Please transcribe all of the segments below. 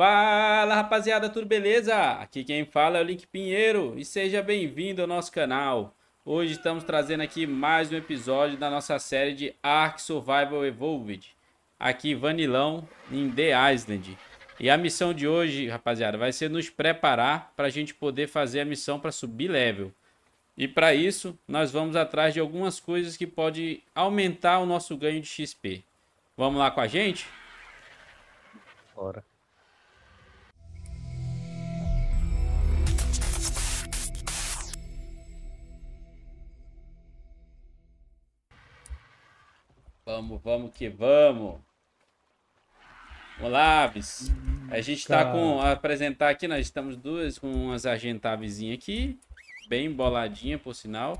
Fala rapaziada, tudo beleza? Aqui quem fala é o Link Pinheiro e seja bem-vindo ao nosso canal. Hoje estamos trazendo aqui mais um episódio da nossa série de Ark Survival Evolved. Aqui Vanilão em The Island. E a missão de hoje, rapaziada, vai ser nos preparar para a gente poder fazer a missão para subir level. E para isso, nós vamos atrás de algumas coisas que podem aumentar o nosso ganho de XP. Vamos lá com a gente? Bora. Vamos, vamos que vamos. Vamos lá, Aves. A gente tá com. A apresentar aqui, nós estamos duas com umas argentavezinhas aqui. Bem boladinha, por sinal.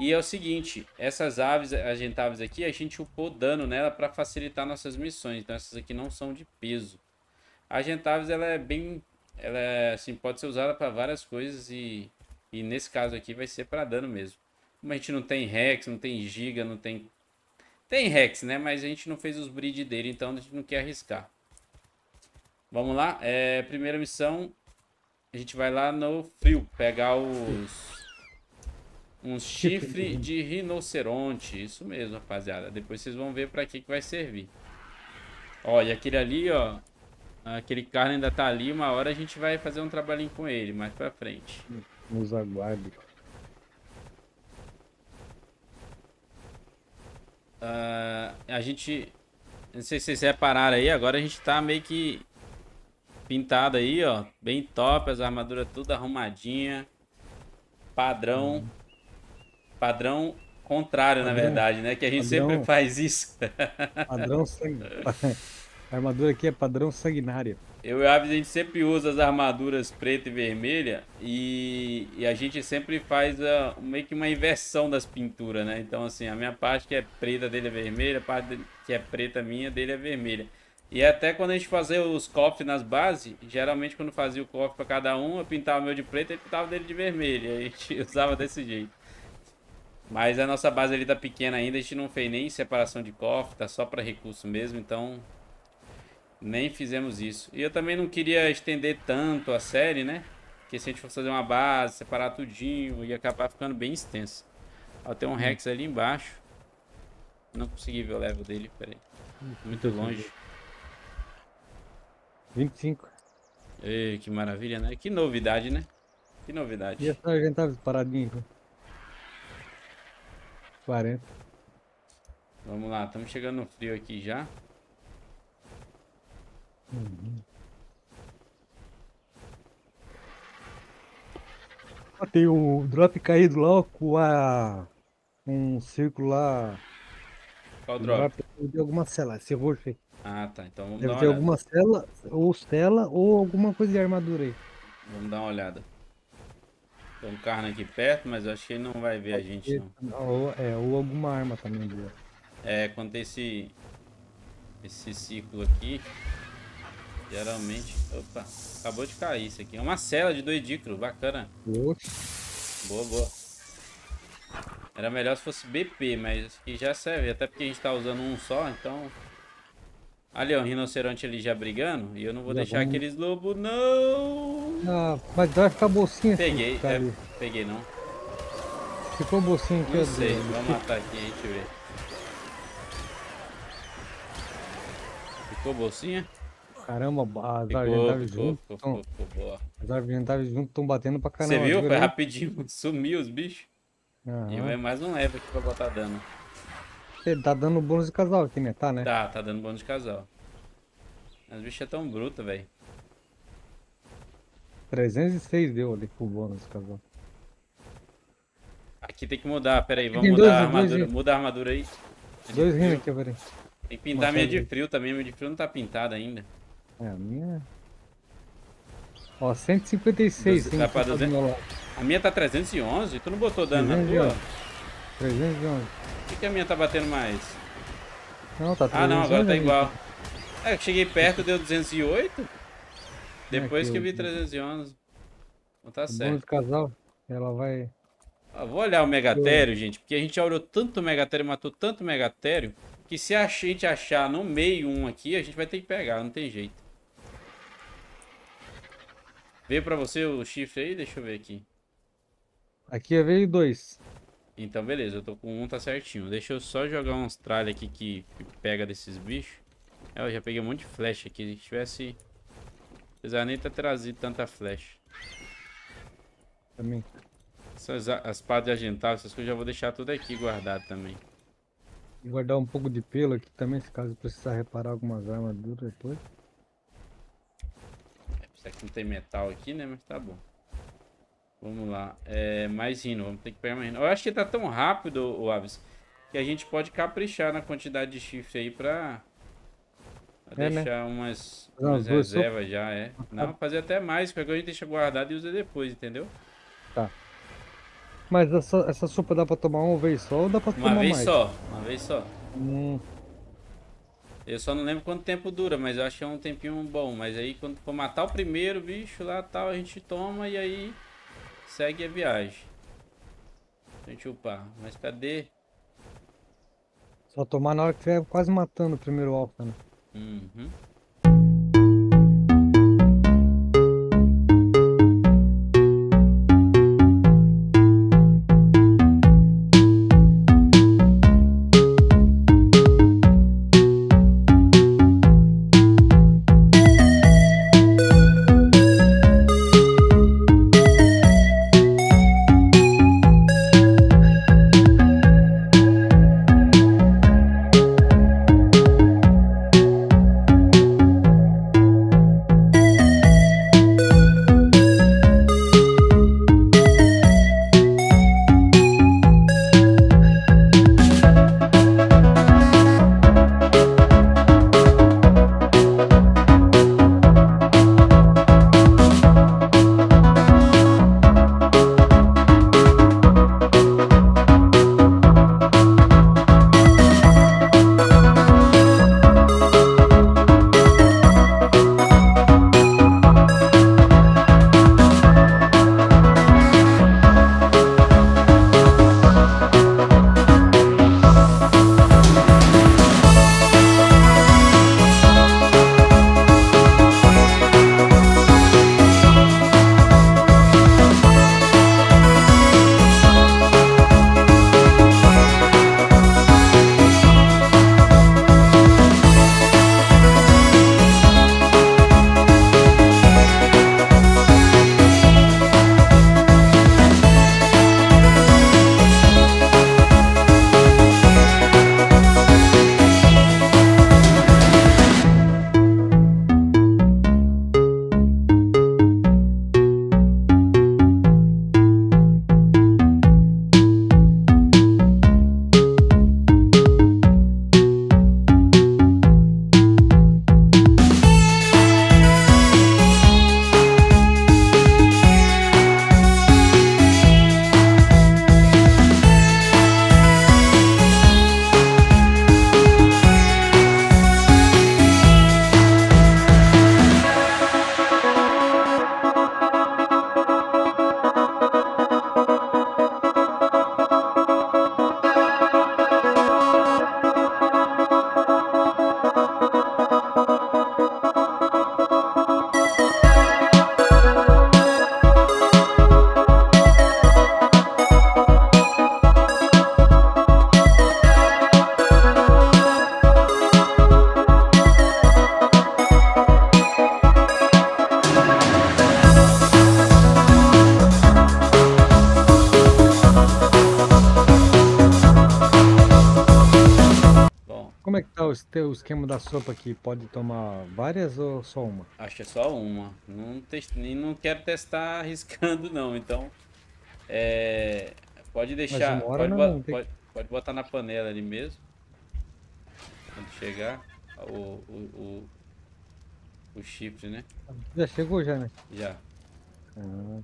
E é o seguinte, essas aves argentáveis aqui, a gente upou dano nela para facilitar nossas missões. Então essas aqui não são de peso. A argentáveis, ela é bem... Ela é, assim, pode ser usada para várias coisas e, e nesse caso aqui vai ser para dano mesmo. Como a gente não tem Rex, não tem Giga, não tem tem Rex, né? Mas a gente não fez os breed dele, então a gente não quer arriscar. Vamos lá. É, primeira missão. A gente vai lá no frio. Pegar os... Um chifre de rinoceronte. Isso mesmo, rapaziada. Depois vocês vão ver pra que, que vai servir. Ó, e aquele ali, ó. Aquele carro ainda tá ali. Uma hora a gente vai fazer um trabalhinho com ele, mais pra frente. Nos aguarde. Uh, a gente. Não sei se vocês repararam aí, agora a gente tá meio que pintado aí, ó. Bem top, as armaduras tudo arrumadinha. Padrão. Hum. Padrão contrário, padrão, na verdade, né? Que a gente padrão, sempre faz isso. Padrão sangue. A armadura aqui é padrão sanguinária. Eu e a Aves, a gente sempre usa as armaduras preta e vermelha e, e a gente sempre faz a, meio que uma inversão das pinturas, né? Então, assim, a minha parte que é preta dele é vermelha, a parte que é preta minha dele é vermelha. E até quando a gente fazia os cofres nas bases, geralmente quando fazia o cofre para cada um, eu pintava o meu de preto e ele pintava dele de vermelho. A gente usava desse jeito. Mas a nossa base ali tá pequena ainda, a gente não fez nem separação de cofre, tá só para recurso mesmo, então nem fizemos isso. E eu também não queria estender tanto a série, né? Porque se a gente fosse fazer uma base, separar tudinho, ia acabar ficando bem extenso. Ó, tem um hum. Rex ali embaixo. Não consegui ver o level dele, peraí. Muito longe. 25. Ei, que maravilha, né? Que novidade, né? Que novidade. E essa gente tava paradinho. 40. Vamos lá, estamos chegando no frio aqui já. Uhum. Ah, tem o drop caído lá com a. Um círculo lá. Qual drop? De alguma cela, esse roxo aí. Ah tá, então vamos Deve dar ter alguma cela, ou cela, ou alguma coisa de armadura aí. Vamos dar uma olhada. Tem um carro aqui perto, mas eu acho que ele não vai ver a gente não. Ou, é, ou alguma arma também. É, quando tem esse, esse círculo aqui, Geralmente. Opa, acabou de cair isso aqui. É uma cela de doidículo, bacana. Boa, boa. Era melhor se fosse BP, mas aqui já serve. Até porque a gente tá usando um só, então. Ali, ó, um rinoceronte ali já brigando. E eu não vou já deixar vamos... aqueles lobos, não. Ah, mas vai ficar bolsinha Peguei, assim, é, peguei não. Ficou bolsinha aqui, Não sei, vamos matar aqui, a gente vê. Ficou bolsinha? Caramba, as argentáveis juntas. As argentáveis juntas estão batendo pra caramba. Você viu? Foi rapidinho, sumiu os bichos. Uhum. E vai mais um leve aqui pra botar dano. Ele tá dando bônus de casal aqui, né? Tá, né? Tá, tá dando bônus de casal. As bichas é tão brutas, velho. 306 deu ali pro bônus de casal. Aqui tem que mudar, pera aí, vamos mudar dois, a armadura. Dois, Muda a armadura aí. Dois rindo aqui, peraí. Tem que pintar a minha de frio também, minha de frio não tá pintada ainda. É, a minha. Ó, 156. Você tá pra 200... A minha tá 311? Tu não botou dano 311. na tua? 311. Por que, que a minha tá batendo mais? Não, tá 311. Ah, não, agora tá igual. É, eu cheguei perto, deu 208. Depois é que eu vi 311. Não tá certo. Casal, ela vai... Ah, vou olhar o Megatério, gente, porque a gente já olhou tanto Megatério, matou tanto Megatério, que se a gente achar no meio um aqui, a gente vai ter que pegar, não tem jeito. Veio pra você o chifre aí? Deixa eu ver aqui. Aqui veio dois. Então, beleza. Eu tô com um, tá certinho. Deixa eu só jogar uns tralhas aqui que pega desses bichos. É, eu já peguei um monte de flecha aqui. Se tivesse... Apesar nem ter trazido tanta flecha. Também. Essas, as de agental, essas coisas eu já vou deixar tudo aqui guardado também. E guardar um pouco de pelo aqui também, se caso precisar reparar algumas armaduras depois. Isso aqui não tem metal aqui, né? Mas tá bom. Vamos lá. É, mais rino. Vamos ter que pegar mais rino. Eu acho que tá tão rápido, o Aves, que a gente pode caprichar na quantidade de chifre aí pra, pra É, né? deixar umas, Não, umas só? reservas já, é. Não, fazer até mais, porque agora a gente deixa guardado e usa depois, entendeu? Mas essa, essa sopa dá pra tomar uma vez só ou dá pra Uma tomar vez mais? só, uma vez só. Hum, Eu só não lembro quanto tempo dura, mas eu acho que é um tempinho bom. Mas aí quando for matar o primeiro bicho lá tal, a gente toma e aí segue a viagem. A gente upar. Mas cadê? só tomar na hora que estiver quase matando o primeiro alfa, né? Uhum. Esquema da sopa aqui? Pode tomar várias ou só uma? acho que é só uma. Não, test... nem não quero testar arriscando não, então. É... Pode deixar. Pode, não, pode, pode botar na panela ali mesmo. Quando chegar o, o, o, o chifre, né? Já chegou já, né? Já. Ah.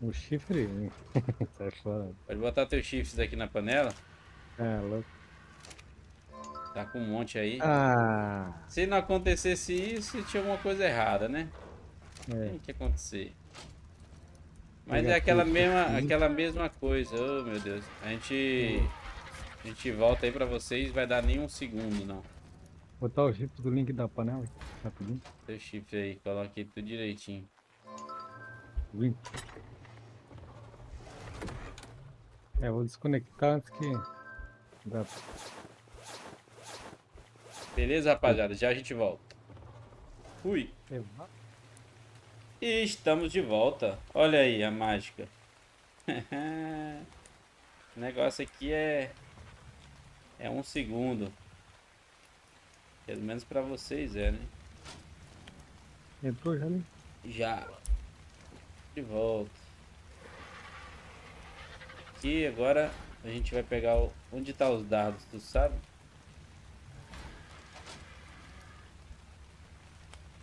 O chifre. Sai fora. Pode botar teus chifres aqui na panela. É, louco. Tá com um monte aí. Ah, Se não acontecesse isso, tinha alguma coisa errada, né? é. Tem que acontecer. Mas é aquela mesma, aqui. aquela mesma coisa. Oh, meu Deus. A gente, a gente volta aí pra vocês, vai dar nem um segundo, não. Botar o chip do link da panela rapidinho. Seu chifre aí, coloquei tudo direitinho. 20. É, vou desconectar antes que. Dá. Beleza, rapaziada? Já a gente volta. Fui. E estamos de volta. Olha aí a mágica. o negócio aqui é... É um segundo. Pelo menos pra vocês é, né? Entrou já, né? Já. De volta. Aqui agora a gente vai pegar o... Onde tá os dados, tu sabe?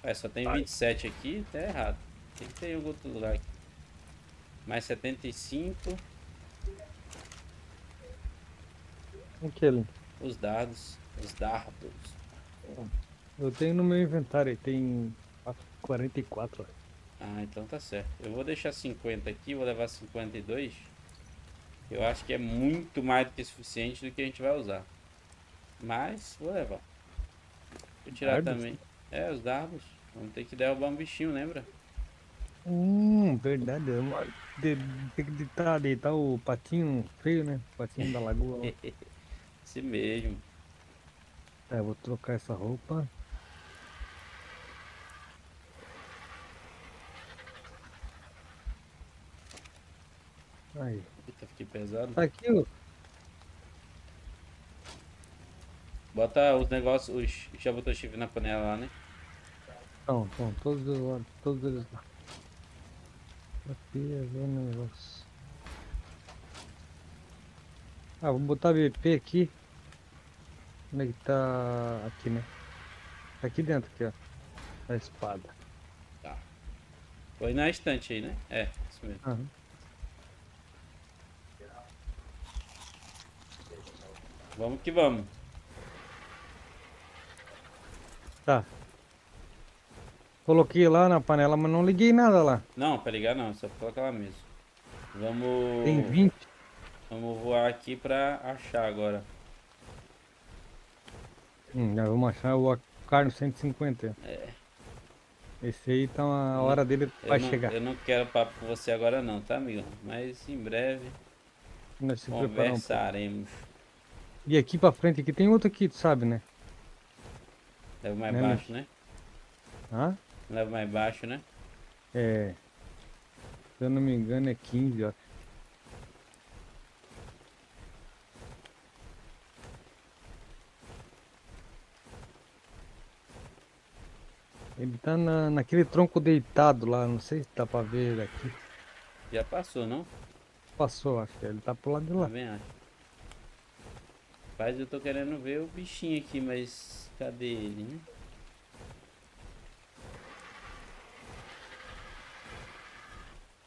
É, só tem 27 aqui, tá errado. Tem que ter algum outro lugar aqui. Mais 75. O que, Link? Os dados. Os dardos. Eu tenho no meu inventário, aí tem 44. ó. Ah, então tá certo. Eu vou deixar 50 aqui, vou levar 52. Eu acho que é muito mais do que suficiente do que a gente vai usar. Mas, vou levar. Vou tirar Dardos? também. É, os dardos. Vamos ter que derrubar um bichinho, lembra? Hum, verdade. é Tem que deitar, deitar o patinho feio, né? O patinho da lagoa. lá. Esse mesmo. É, vou trocar essa roupa. Aí. Eita, fiquei pesado. Tá aqui, ó. Bota os negócios, os já botou chifre na panela lá, né? Estão, estão, todos eles lá. Todos eles lá. Aqui é ver o negócio. Ah, vou botar BP aqui. Onde é que tá? Aqui, né? Tá aqui dentro, aqui, ó. A espada. Foi na estante aí, né? É, isso mesmo. Aham. Vamos que vamos. Tá. Coloquei lá na panela, mas não liguei nada lá. Não, pra ligar não, só colocar lá mesmo. Vamos. Tem 20. Vamos voar aqui pra achar agora. Hum, já vamos achar o Carno 150. É. Esse aí tá a hora dele vai não, chegar. eu não quero papo com você agora não, tá, amigo? Mas em breve Nós se preparar um conversaremos. E aqui pra frente aqui tem outro aqui, tu sabe, né? Leva mais Né, baixo, né? Hã? Leva mais baixo, né? É. Se eu não me engano é 15, ó. Ele tá na, naquele tronco deitado lá, não sei se dá pra ver daqui. Já passou, não? Passou, acho que ele tá pro lado de lá. Também acho. Rapaz, eu tô querendo ver o bichinho aqui, mas cadê ele, né?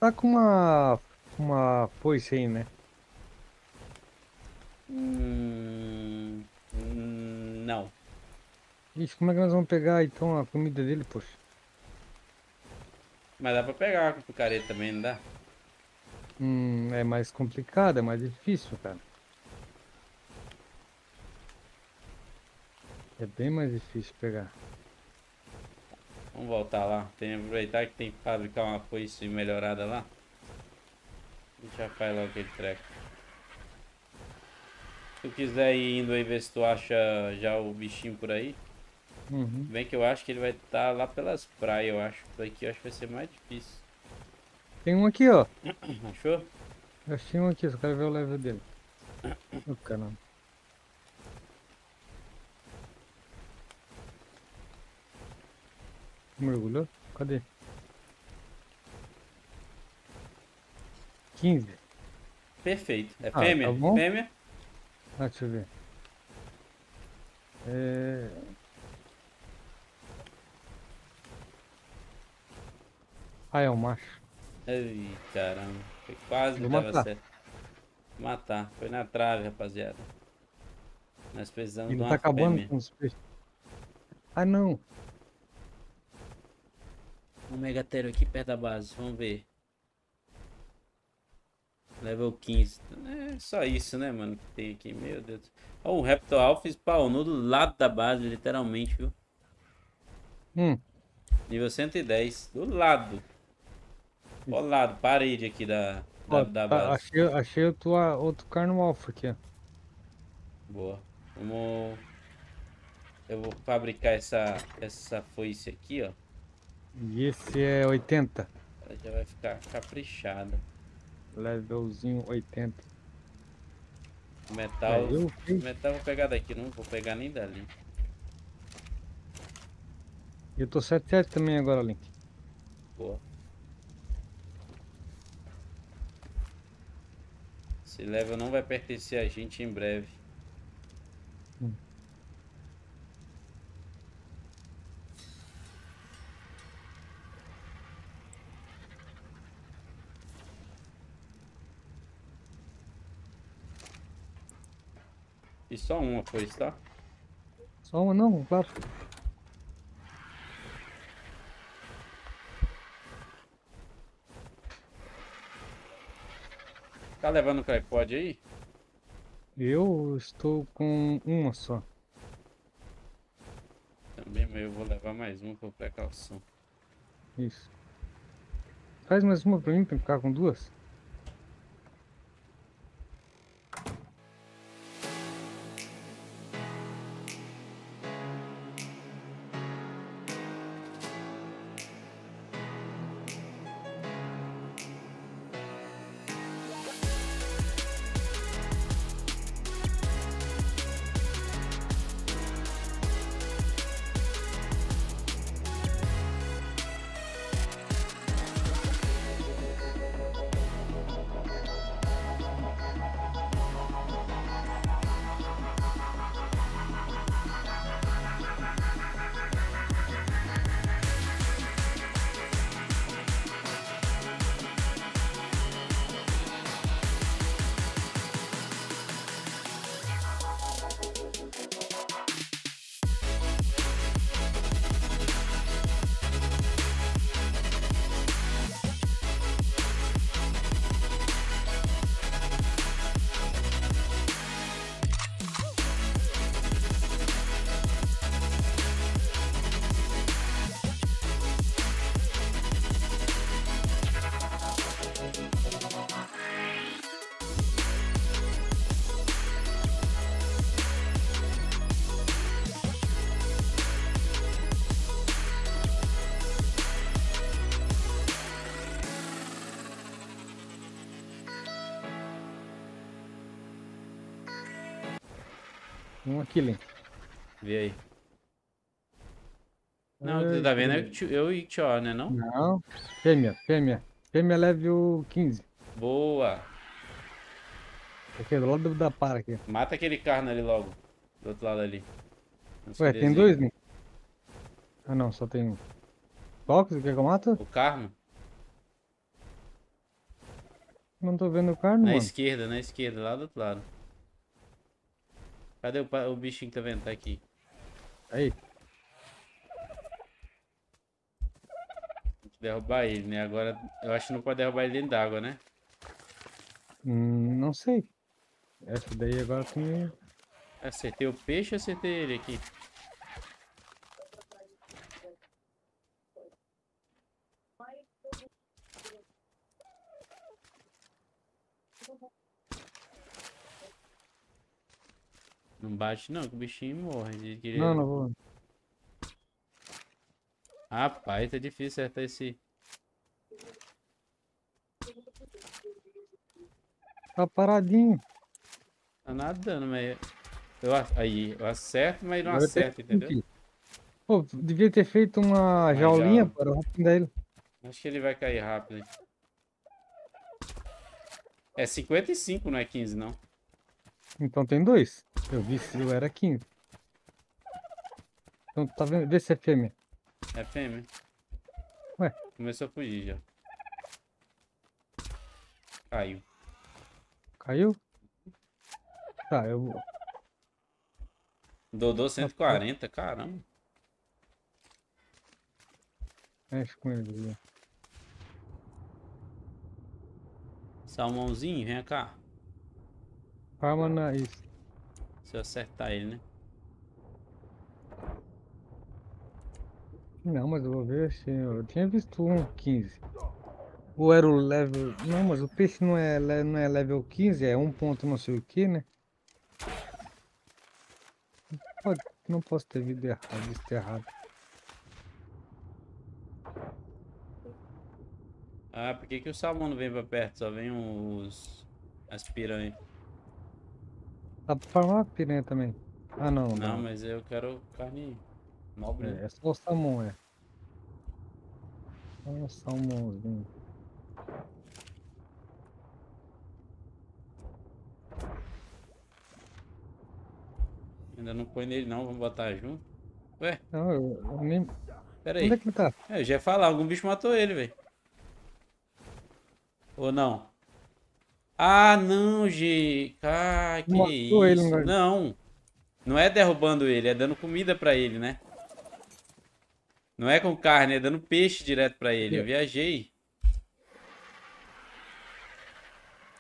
Tá com uma. uma foice aí, né? Hum, hum, não. Ixi, como é que nós vamos pegar então a comida dele, poxa? Mas dá pra pegar com picareta também, não dá? Hum, é mais complicado, é mais difícil, cara. É bem mais difícil pegar. Vamos voltar lá. Tem que aproveitar que tem que fabricar uma foice melhorada lá. A gente já faz logo aquele treco. Se tu quiser ir indo aí ver se tu acha já o bichinho por aí. Uhum. Bem que eu acho que ele vai estar lá pelas praias, eu acho. Por aqui eu acho que vai ser mais difícil. Tem um aqui, ó. Achou? Eu achei um aqui, só quero ver o level dele. Ô, caramba. Mergulhou? Cadê? 15. Perfeito. É Ah, fêmea? tá bom. Fêmea? Ah, deixa eu ver. É... Ah, é um macho. Ai, caramba. Foi quase que dava matar. certo. Matar. Foi na trave, rapaziada. Nós precisamos Ele de tá uma acabando fêmea. com os peixes. Ah, não. Um megatério aqui perto da base, vamos ver. Level 15. É só isso, né, mano? Que tem aqui, meu Deus. Ó, o Raptor Alpha spawnou do lado da base, literalmente, viu? Hum. Nível 110. Do lado. Ó, lado, parede aqui da, da, Ó, da tá, base. achei, achei outro, outro carno alfa aqui, ó. Boa. Vamos. Eu vou fabricar essa, essa foice aqui, ó. E esse é 80. Ela já vai ficar caprichada. Levelzinho 80. O metal. É, eu O metal eu vou pegar daqui, não vou pegar nem dali. Eu tô 77 também agora, Link. Boa. Esse level não vai pertencer a gente em breve. Hum. E só uma foi, tá? Só uma não, claro. Tá levando o tripod aí? Eu estou com uma só. Também, mas eu vou levar mais um por precaução. Isso. Faz mais uma pra mim pra ficar com duas. Link. Vê aí. Não, você tá vendo? É eu e Tio, né não? Não. Fêmea, fêmea. Fêmea level 15. Boa! Aqui, do lado da para aqui. Mata aquele carno ali logo. Do outro lado ali. Antes Ué, tem dois, Link? Ah, não, só tem um. Qual que você quer que eu mato? O carno? Não tô vendo o carno, Na mano. esquerda, na esquerda, lá do outro lado. Cadê o, o bichinho que tá vendo? Tá aqui. Aí. Derrubar ele, né? Agora, eu acho que não pode derrubar ele dentro d'água, né? Hum, não sei. Essa daí agora tem. Acertei o peixe ou acertei ele aqui? Bate não, que o bichinho morre. Ele queria- Não, não vou. Rapaz, tá difícil acertar esse. Tá paradinho. Tá nadando, mas. Eu, aí, eu acerto, mas não Agora acerto, entendeu? Pô, devia ter feito uma jaulinha jaula. para o rapinho dele. Acho que ele vai cair rápido. É 55, não é 15, não. Então tem dois. Eu vi se eu era 15. Então tá vendo? Vê se é fêmea. É fêmea. Ué. Começou a fugir já. Caiu. Caiu? Tá, eu vou. Dodô 140, caramba. Mexe com ele. ali. Salmãozinho, vem cá. Farma na isso. Se eu acertar ele, né? Não, mas eu vou ver se eu tinha visto um 15. Ou era o level. Não, mas o peixe não é, não é level 15, é um ponto não sei o que, né? Pode, não posso ter visto errado, visto errado. Ah, por que, que o salmão não vem pra perto? Só vem os. as piranhas. Dá pra farmar a piranha também. Ah não, Não, não. mas eu quero carne nobre. É, é só o salmão, é. Só um salmãozinho. Ainda não põe nele não, vamos botar junto. Ué, Não, eu, eu nem. pera Onde é aí. que ele tá? É, eu já ia falar, algum bicho matou ele, velho. Ou não? Ah, não, G. Ah, que Matou isso. ele, não. Não é derrubando ele, é dando comida pra ele, né? Não é com carne, é dando peixe direto pra ele. Eu viajei.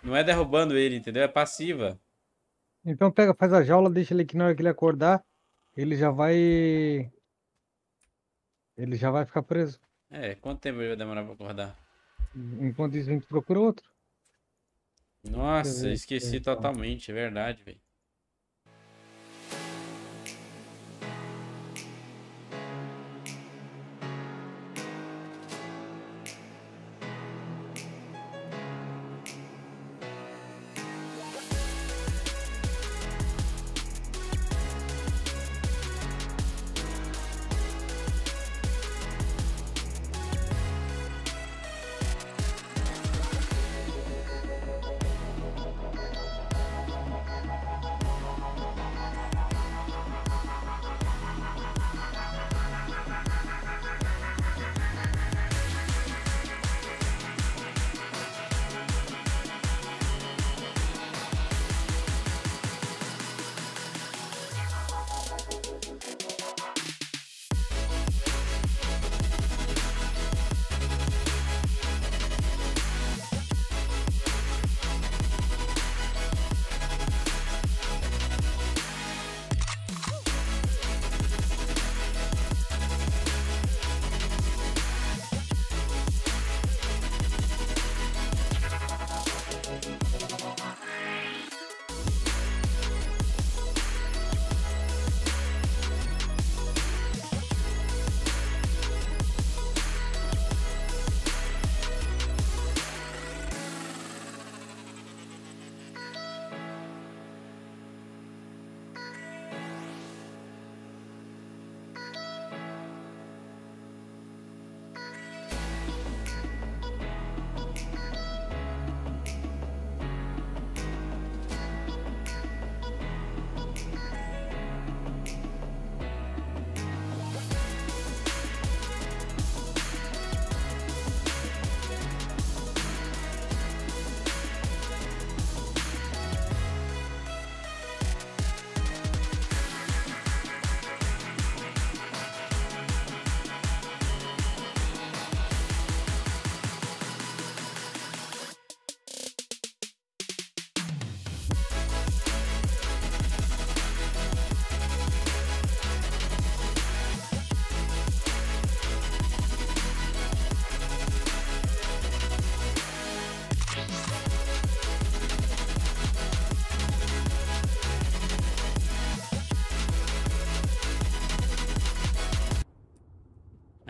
Não é derrubando ele, entendeu? É passiva. Então pega, faz a jaula, deixa ele aqui na hora que ele acordar. Ele já vai. Ele já vai ficar preso. É, quanto tempo ele vai demorar pra acordar? Enquanto isso, a gente procura outro. Nossa, esqueci totalmente, é verdade, velho.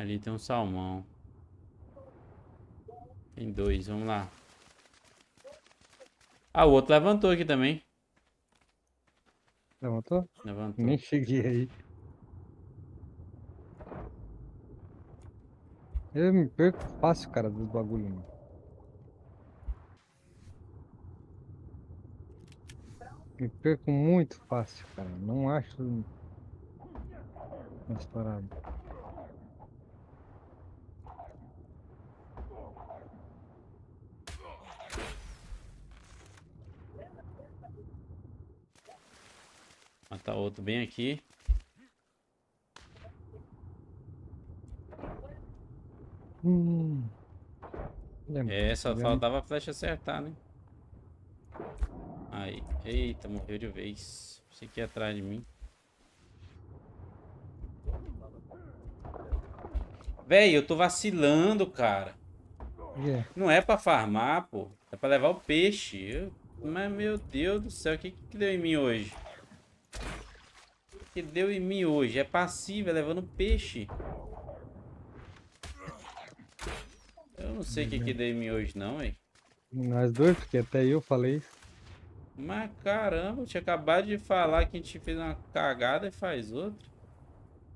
Ali tem um salmão. Tem dois, vamos lá. Ah, o outro levantou aqui também. Levantou? Levantou. Nem cheguei aí. Eu me perco fácil, cara, dos bagulho, mano. Me perco muito fácil, cara. Não acho. Umas paradas. Matar outro bem aqui. Hum. É, só faltava a flecha acertar, né? Aí. Eita, morreu de vez. Você aqui atrás de mim. Véi, eu tô vacilando, cara. Yeah. Não é pra farmar, pô. É pra levar o peixe. Eu... Mas, meu Deus do céu, o que, que deu em mim hoje? Que deu em mim hoje? É passiva, é levando peixe. Eu não sei o que, que deu em mim hoje, não, hein? Nós dois, porque até eu falei isso. Mas caramba, eu tinha acabado de falar que a gente fez uma cagada e faz outra.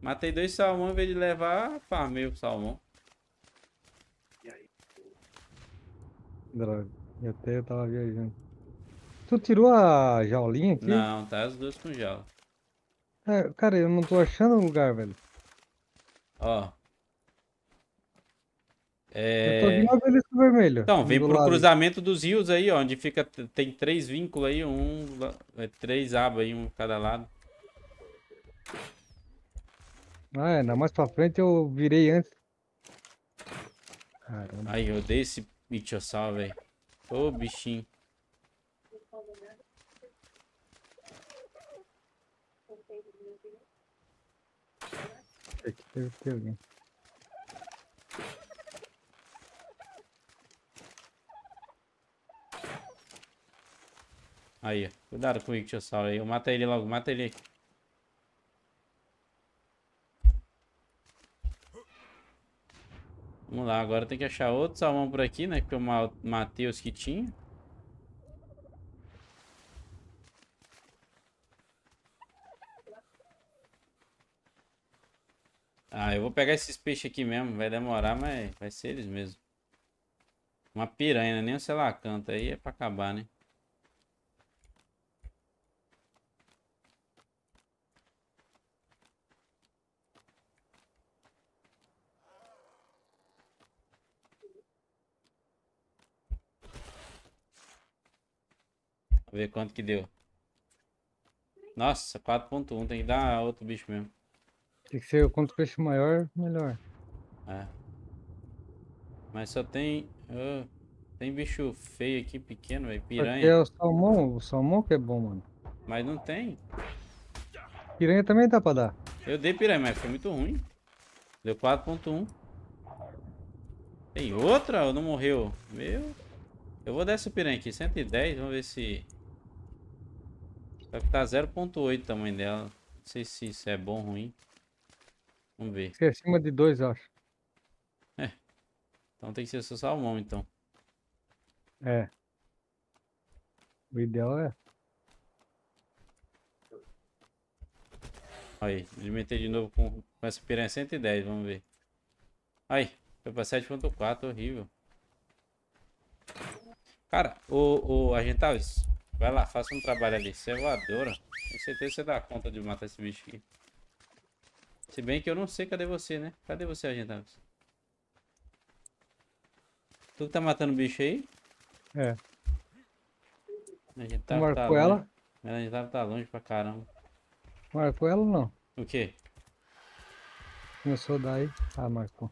Matei dois salmão em vez de levar, farmei o salmão. Droga. E até eu tava viajando. Tu tirou a jaulinha aqui? Não, tá as duas com jaula. É, cara, eu não tô achando o lugar, velho. Ó. Eu tô É... vendo o obelisco vermelho. Então, vem do pro lado. cruzamento dos rios aí, ó, onde fica, tem três vínculos aí, um, é, três abas aí, um cada lado. Ah, é, não, mais pra frente eu virei antes. Caramba. Ai, eu odeio esse bichossauro, velho. Ô, bichinho. Aqui deve ter alguém. Aí. Cuidado com o bichossauro aí. Eu mata ele logo, mata ele aí. Vamos lá, agora tem que achar outro salmão por aqui, né? Porque eu ma- matei os que tinha. Eu vou pegar esses peixes aqui mesmo. Vai demorar, mas vai ser eles mesmo. Uma piranha, nem o selacanta. Aí é pra acabar, né? Vou ver quanto que deu. Nossa, 4.1. Tem que dar outro bicho mesmo. Tem que ser quanto peixe maior, melhor. É. Mas só tem. tem bicho feio aqui, pequeno, velho. Aqui é Piranha. o salmão, o salmão que é bom, mano. Mas não tem. Piranha também dá pra dar. Eu dei piranha, mas foi muito ruim. Deu 4.1. Tem outra ou não morreu? Meu. Eu vou dar essa piranha aqui, 110. Vamos ver se. Só que tá 0.8 o tamanho dela. Não sei se isso é bom ou ruim. Vamos ver. Isso é acima de dois, eu acho. Então tem que ser só salmão, então. É. O ideal é. Aí, alimentei de novo com, com essa piranha 110, vamos ver. Aí, foi pra 7.4, horrível. Cara, o, o Argentavis, vai lá, faça um trabalho ali. Você é voadora. Com certeza você dá conta de matar esse bicho aqui. Se bem que eu não sei cadê você, né? Cadê você, Argentavis? Tu que tá matando o bicho aí? É. A gente tá, tá marcou longe. ela? A gente tá, tá longe pra caramba. Marcou ela ou não? O quê? Começou aí. Ah, marcou.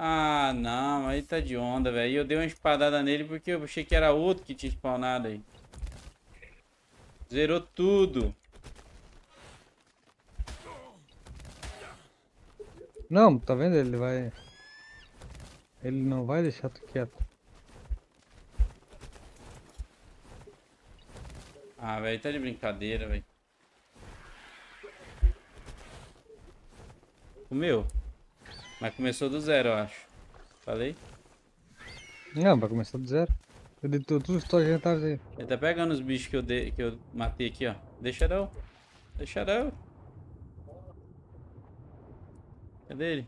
Ah, não, aí tá de onda, velho. Eu dei uma espadada nele porque eu achei que era outro que tinha spawnado aí. Zerou tudo. Não, tá vendo? Ele vai. Ele não vai deixar tu quieto. Ah, velho, tá de brincadeira, velho. Comeu? Mas começou do zero, eu acho. Falei? Não, vai começar do zero. Eu dei estou ajeitado aí. Ele tá pegando os bichos que eu, dei, que eu matei aqui, ó. Deixa não. Deixa não. Cadê ele?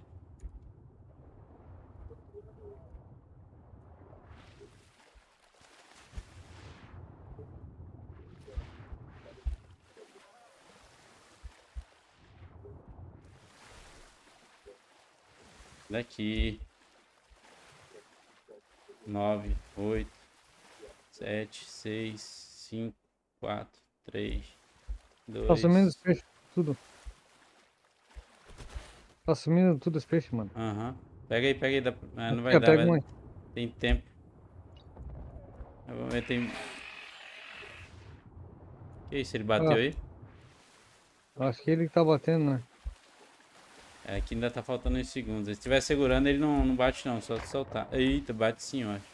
Daqui. Nove, oito, sete, seis, cinco, quatro, três, dois. Tá sumindo os peixes, tudo. Tá sumindo tudo os peixes, mano. Aham. Pega aí, pega aí. Dá... Ah, não vai Eu dar, vai-. Tem tempo. Vou ver, tem... Que isso, ele bateu Ah. aí? Acho que ele que tá batendo, né? É, aqui ainda tá faltando uns segundos. Se estiver segurando, ele não, não bate não, só soltar. Eita, bate sim, eu acho.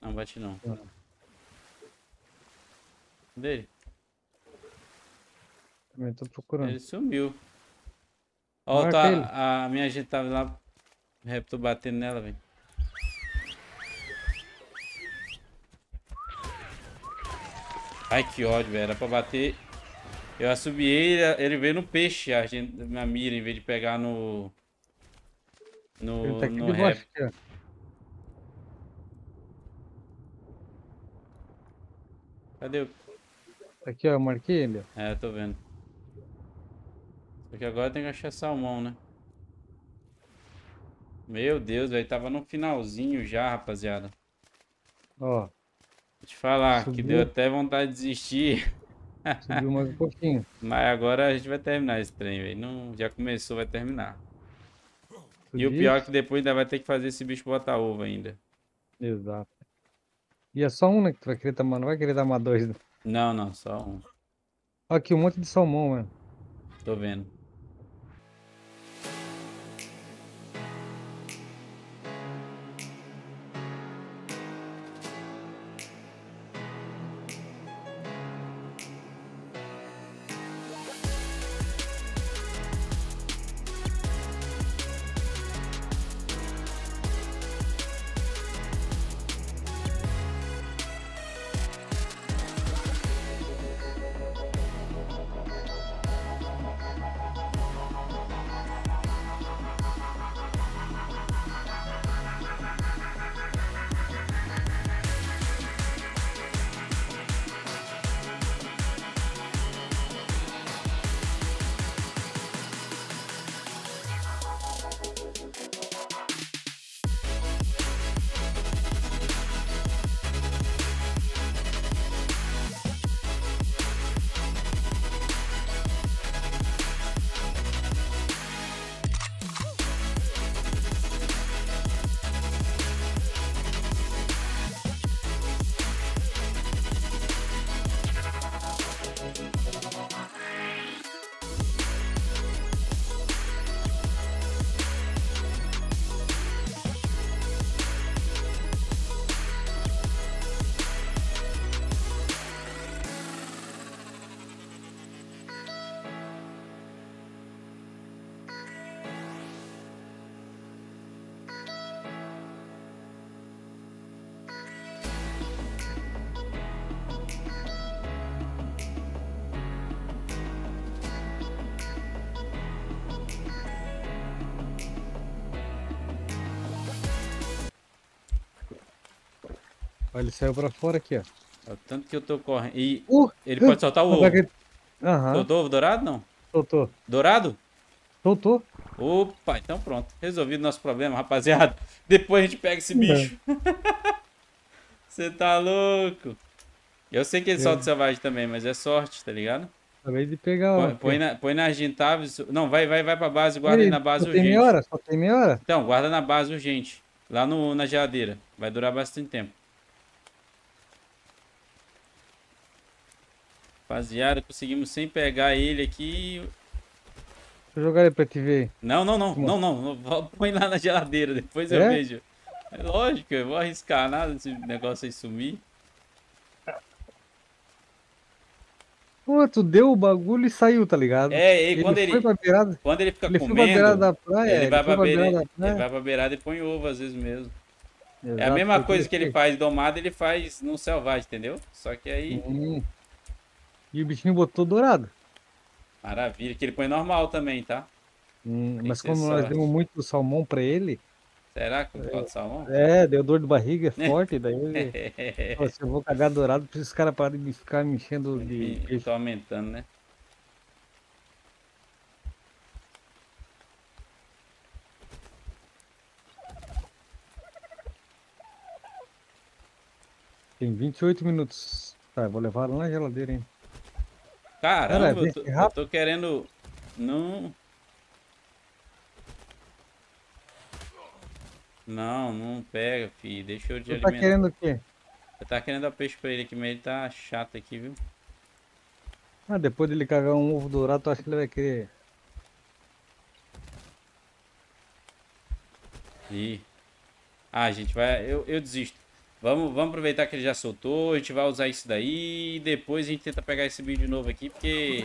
Não, bate não. Cadê ele? Também tô procurando. Ele sumiu. Ó, tá, ele. a minha gente tava lá, tô batendo nela, velho. Ai, que ódio, velho. Era pra bater. Eu assobiei, ele- ele veio no peixe, a gente, na mira, em vez de pegar no. No, Ele tá aqui no rap. Cadê o. Aqui, ó, eu marquei ele. É, eu tô vendo. Só que agora tem que achar salmão, né? Meu Deus, velho. Tava no finalzinho já, rapaziada. Ó, Vou te falar que Subiu. deu até vontade de desistir. subiu mais um pouquinho. Mas agora a gente vai terminar esse trem, velho. Não, já começou, vai terminar. E o pior é que depois ainda vai ter que fazer esse bicho botar ovo ainda. Exato. E é só um, né, que tu vai querer tomar, não vai querer uma dois. né? Não, não, só um. Aqui um monte de salmão, mano. Tô vendo. Ele saiu pra fora aqui, ó. É o tanto que eu tô correndo. E Uh, ele pode soltar o ovo. Aham, Soltou ovo dourado? Não. soltou. Dourado? Soltou. Opa, então pronto. Resolvido nosso problema, rapaziada. Depois a gente pega esse bicho. Você tá louco? Eu sei que ele É. solta selvagem também, mas é sorte, tá ligado? Acabei de pegar Põe, põe na, põe na. Não, vai, vai, vai pra base, guarda aí na base Só tem urgente. meia hora? Só tem meia hora? Então, guarda na base urgente. Lá no, na geladeira. Vai durar bastante tempo. Rapaziada, conseguimos sem pegar ele aqui. Deixa eu jogar ele pra te ver. Não, não, não, não, não, não. Põe lá na geladeira, depois eu É? vejo. É lógico, eu vou arriscar nada desse negócio aí sumir. Pô, tu deu o bagulho e saiu, tá ligado? É, e quando ele, pra beirada, quando ele fica ele foi pra beirada comendo, da praia, ele vai foi pra beira, beirada da ele praia. vai pra beirada e põe ovo às vezes mesmo. É a Exato, mesma coisa que ele faz domado, ele faz no selvagem, entendeu? Só que aí, Hum. E o bichinho botou dourado. maravilha, que ele põe normal também, tá? Hum, mas como nós sorte. demos muito salmão pra ele, Será que pode salmão? é, deu dor de barriga, é forte, daí ele falou assim, eu vou cagar dourado pra esses caras pararem de ficar me enchendo de E peixe. tô aumentando, né? Tem 28 minutos. Tá, vou levar lá na geladeira, hein. Caramba, Cara, eu, tô, eu tô querendo. Não. Não, não pega, filho. Deixa eu te Tu tá alimentar. querendo o quê? Eu tava querendo dar peixe pra ele aqui, mas ele tá chato aqui, viu? Ah, depois dele cagar um ovo dourado, tu acha que ele vai querer? Ih. Ah, gente, vai. Eu, eu desisto. Vamos, vamos aproveitar que ele já soltou. A gente vai usar isso daí. E depois a gente tenta pegar esse vídeo de novo aqui, porque.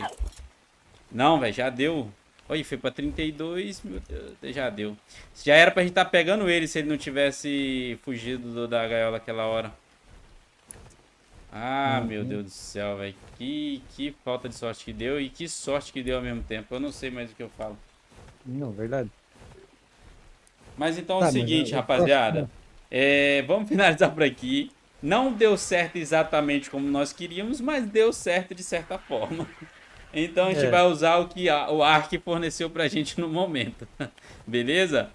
Não, velho, já deu. Olha, foi pra 32. Meu Deus, já deu. Já era pra gente estar pegando ele se ele não tivesse fugido do- da gaiola aquela hora. Ah, meu Deus do céu, velho. Que, que falta de sorte que deu e que sorte que deu ao mesmo tempo. Eu não sei mais o que eu falo. Não, verdade. Mas então é Tá, o mas seguinte, eu rapaziada. É, vamos finalizar por aqui. Não deu certo exatamente como nós queríamos, mas deu certo de certa forma. Então a gente É. vai usar o que a- o Ark forneceu pra gente no momento. Beleza?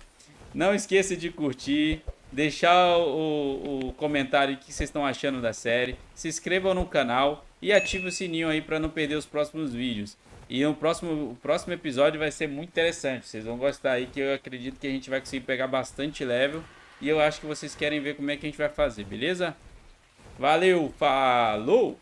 Não esqueça de curtir, deixar o, o comentário que vocês estão achando da série. Se inscrevam no canal e ative o sininho aí para não perder os próximos vídeos. E o próximo, o próximo episódio vai ser muito interessante. Vocês vão gostar aí, que eu acredito que a gente vai conseguir pegar bastante level. E eu acho que vocês querem ver como é que a gente vai fazer, beleza? Valeu, falou!